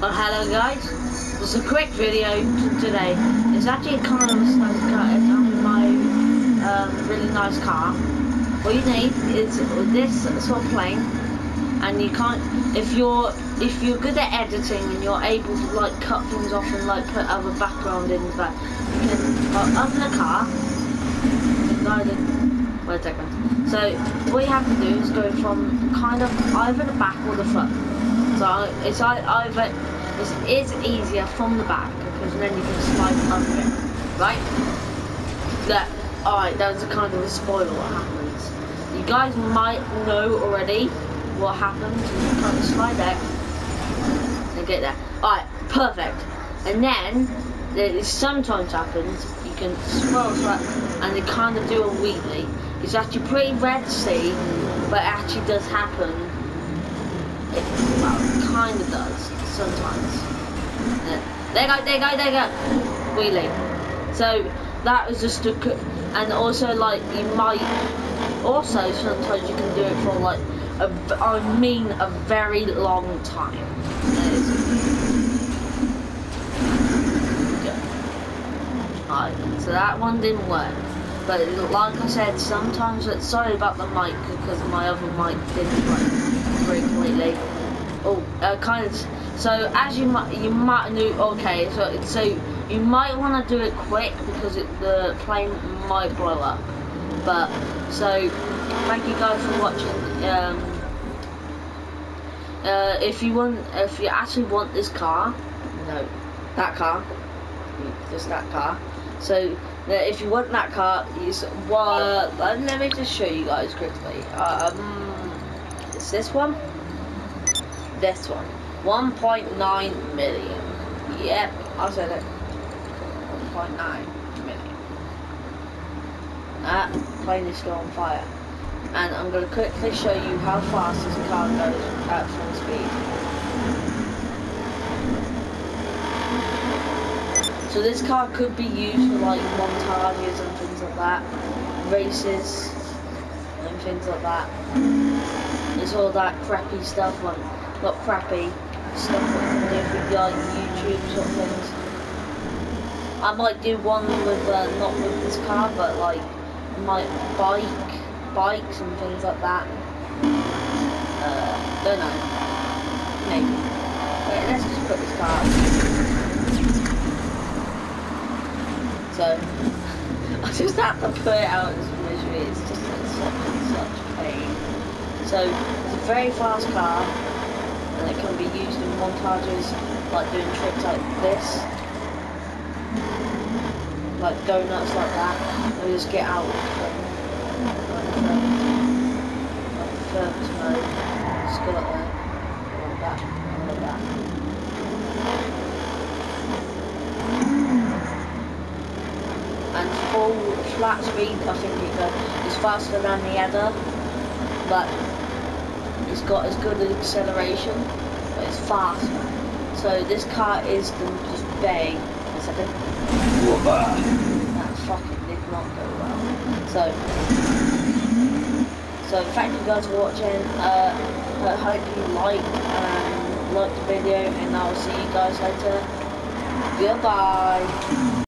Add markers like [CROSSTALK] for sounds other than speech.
Oh, hello guys. It's a quick video today. It's actually kind of a slow cut. It's on my really nice car. All you need is this sort of plane, and you can't. If you're if you're good at editing and you're able to like cut things off and like put other background in that, you can uh, open the car. Wait a second. So what you have to do is go from kind of either the back or the front. So it's either it's, it's easier from the back because then you can slide under it, right? That alright. That was a kind of a spoiler what happens. You guys might know already what happens. You kind of slide there and get there. Alright, perfect. And then it sometimes happens you can scroll right and they kind of do a wheelie. It's actually pretty red to see, but it actually does happen. Kind of does sometimes. There go, there go, there go. Wheelie. So that was just a, and also like you might, also sometimes you can do it for like a, I mean a very long time. Alright, so that one didn't work. But like I said, sometimes it's sorry about the mic because my other mic didn't work completely. Oh, uh, kind of. So as you might you might know. Okay, so so you might want to do it quick because it, the plane might blow up. But so thank you guys for watching. Um, uh, if you want, if you actually want this car, no, that car, just that car. So if you want that car, you well, let me just show you guys quickly. Um, it's this one, this one, 1.9 million. Yep, I said it. 1.9 million. That plane is still on fire. And I'm going to quickly show you how fast this car goes at full speed. So this car could be used for like montages and things like that, races and things like that. It's all that crappy stuff, like not crappy stuff can do for like YouTube sort of things. I might do one with uh, not with this car, but like my bike, bikes and things like that. Uh, don't know. Maybe. Let's just put this car. So [LAUGHS] I just have to put it out as misery. It's just it's such such pain. So it's a very fast car, and it can be used in montages, like doing tricks like this like donuts like that, and just get out like, like first mode, just go like that, like that. And full flat speed, I think is faster than the other, but it's got as good an acceleration, but it's faster. So this car is the, just bang. A second. That fucking did not go well. So, so thank you guys for watching. Uh, I hope you like and like the video, and I'll see you guys later. Goodbye.